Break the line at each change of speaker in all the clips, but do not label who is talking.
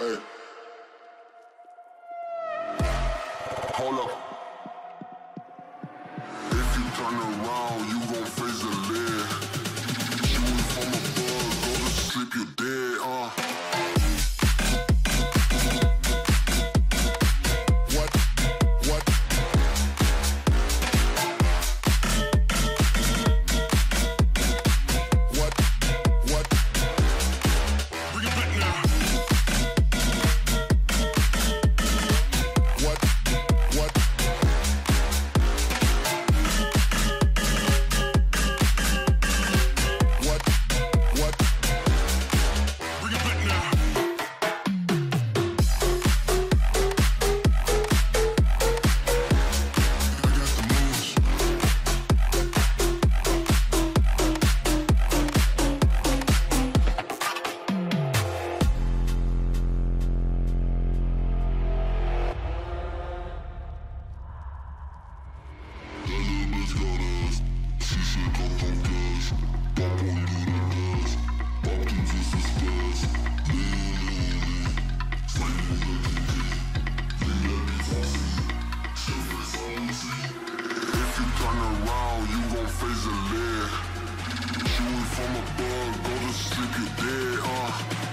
Hey. Go to stick it there, uh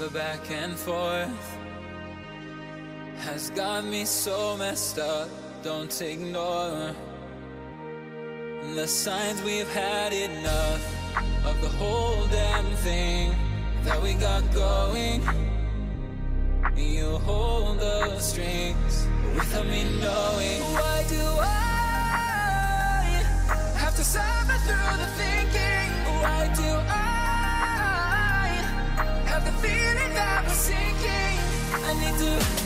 The back
and forth has got me so messed up. Don't ignore the signs we've had enough of the whole damn thing that we got going. You hold the strings without me knowing. Why do I I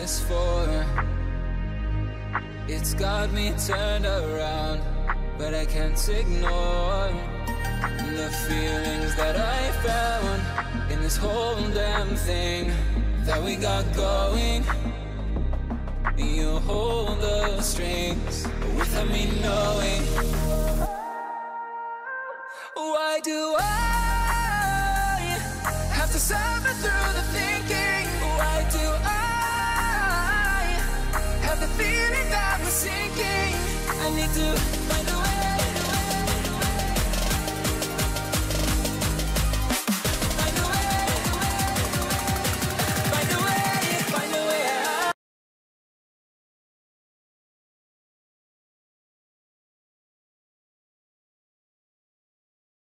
this for? It's got me turned around, but I can't ignore the feelings that I found in this whole damn thing that we got going. You hold the strings without me knowing. Why do I have to suffer through the feeling that we're sinking. I need to find